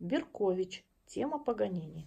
Беркович. Тема Паганини.